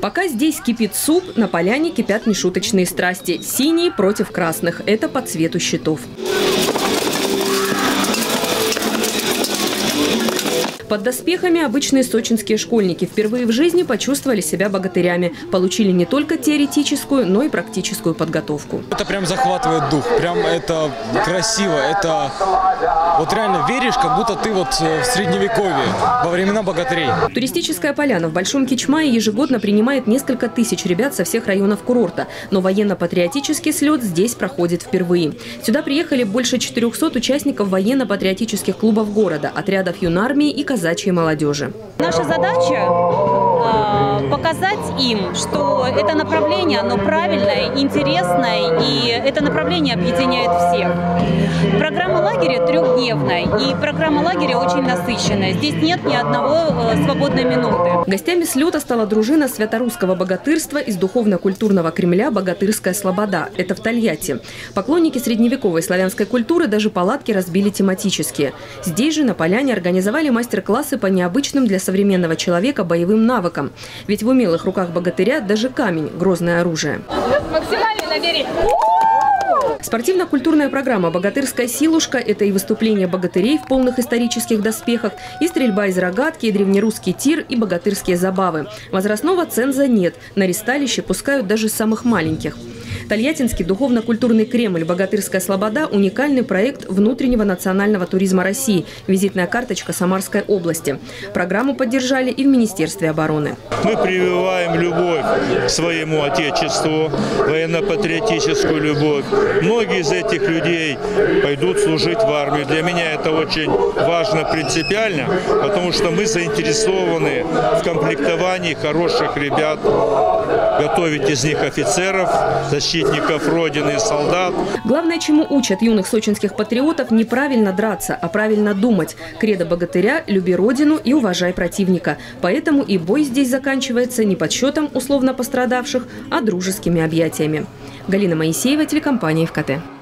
Пока здесь кипит суп, на поляне кипят нешуточные страсти. Синие против красных. Это по цвету щитов. Под доспехами обычные сочинские школьники впервые в жизни почувствовали себя богатырями. Получили не только теоретическую, но и практическую подготовку. Это прям захватывает дух, прям это красиво, это вот реально веришь, как будто ты вот э, в средневековье, во времена богатырей. Туристическая поляна в Большом Кичмае ежегодно принимает несколько тысяч ребят со всех районов курорта. Но военно-патриотический слет здесь проходит впервые. Сюда приехали больше 400 участников военно-патриотических клубов города, отрядов юнармии и казачьей молодежи. Наша задача показать им, что это направление, оно правильное, интересное, и это направление объединяет всех. Программа лагеря трехдневная, и программа лагеря очень насыщенная. Здесь нет ни одного э, свободной минуты. Гостями слета стала дружина святорусского богатырства из духовно-культурного Кремля «Богатырская слобода». Это в Тольятти. Поклонники средневековой славянской культуры даже палатки разбили тематические. Здесь же на поляне организовали мастер-классы по необычным для современного человека боевым навыкам. Ведь в умелых руках богатыря даже камень – грозное оружие. Максимально набери. Спортивно-культурная программа «Богатырская силушка» – это и выступление богатырей в полных исторических доспехах, и стрельба из рогатки, и древнерусский тир, и богатырские забавы. Возрастного ценза нет. На ресталище пускают даже самых маленьких. Тольяттинский духовно-культурный Кремль «Богатырская слобода» – уникальный проект внутреннего национального туризма России, визитная карточка Самарской области. Программу поддержали и в Министерстве обороны. Мы прививаем любовь к своему Отечеству, военно-патриотическую любовь. Многие из этих людей пойдут служить в армию. Для меня это очень важно принципиально, потому что мы заинтересованы в комплектовании хороших ребят, готовить из них офицеров, защитников Родины, солдат. Главное, чему учат юных сочинских патриотов – неправильно драться, а правильно думать. Кредо богатыря – люби Родину и уважай противника. Поэтому и бой здесь заканчивается не подсчетом условно пострадавших, а дружескими объятиями. Галина Моисеева, телекомпания ВКТ.